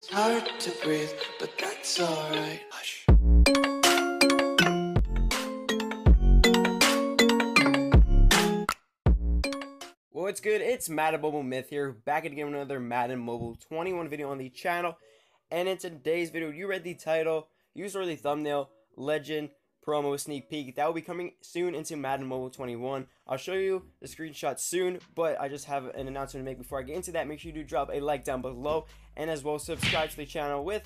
It's hard to breathe, but that's alright. Hush. What's good? It's Madden Mobile Myth here, back again with another Madden Mobile 21 video on the channel. And in today's video, you read the title, you saw the thumbnail, Legend promo sneak peek. That will be coming soon into Madden Mobile 21. I'll show you the screenshot soon, but I just have an announcement to make before I get into that. Make sure you do drop a like down below, and as well subscribe to the channel with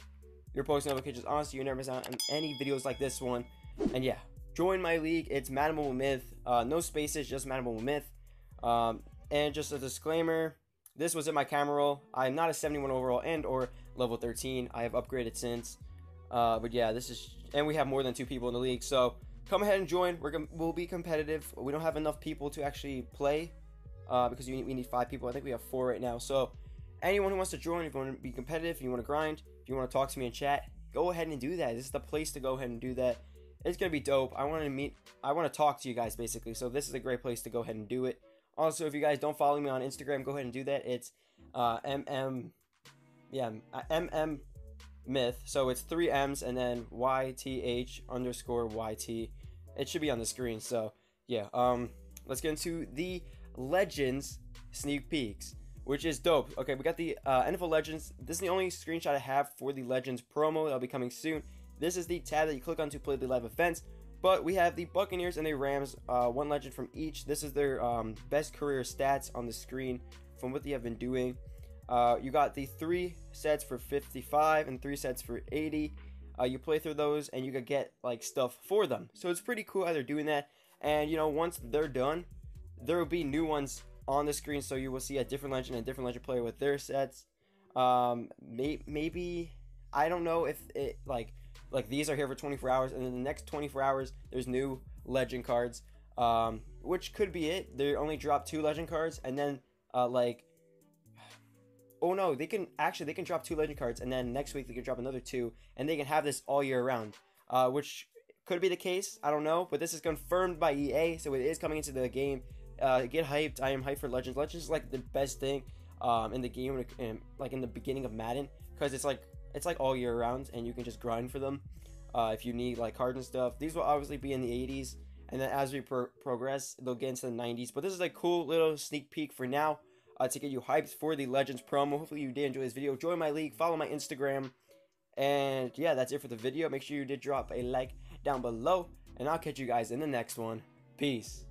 your post notifications on so you never miss out on any videos like this one. And yeah, join my league. It's Madden Mobile Myth. Uh, no spaces, just Madden Mobile Myth. Um, and just a disclaimer, this was in my camera roll. I'm not a 71 overall and or level 13. I have upgraded since. Uh, but yeah, this is, and we have more than two people in the league. So come ahead and join. We're gonna, we'll be competitive. We don't have enough people to actually play uh, because need, we need five people. I think we have four right now. So anyone who wants to join, if you want to be competitive, if you want to grind, if you want to talk to me in chat, go ahead and do that. This is the place to go ahead and do that. It's gonna be dope. I want to meet. I want to talk to you guys basically. So this is a great place to go ahead and do it. Also, if you guys don't follow me on Instagram, go ahead and do that. It's uh, mm, yeah, mm myth. So it's three M's and then YTH underscore YT. It should be on the screen. So yeah, um, let's get into the Legends sneak peeks, which is dope. Okay, we got the uh, NFL Legends. This is the only screenshot I have for the Legends promo that'll be coming soon. This is the tab that you click on to play the live events. But we have the Buccaneers and the Rams, uh, one legend from each. This is their um, best career stats on the screen from what they have been doing. Uh, you got the three sets for 55 and three sets for 80. Uh, you play through those and you could get like stuff for them. So it's pretty cool how they're doing that. And you know, once they're done, there will be new ones on the screen. So you will see a different legend and a different legend player with their sets. Um, may- maybe I don't know if it like like these are here for 24 hours, and then the next 24 hours there's new legend cards. Um, which could be it. They only drop two legend cards, and then uh, like oh no, they can actually they can drop two legend cards, and then next week they can drop another two, and they can have this all year round, uh, which could be the case. I don't know, but this is confirmed by EA, so it is coming into the game. Uh, get hyped! I am hyped for Legends. Legends is like the best thing um, in the game, in, like in the beginning of Madden, because it's like it's like all year round, and you can just grind for them. Uh, if you need like cards and stuff, these will obviously be in the 80s, and then as we pro- progress, they'll get into the 90s. But this is a cool little sneak peek for now uh, to get you hyped for the Legends promo. Hopefully you did enjoy this video. Join my league, follow my Instagram, and yeah, that's it for the video. Make sure you did drop a like down below, and I'll catch you guys in the next one. Peace.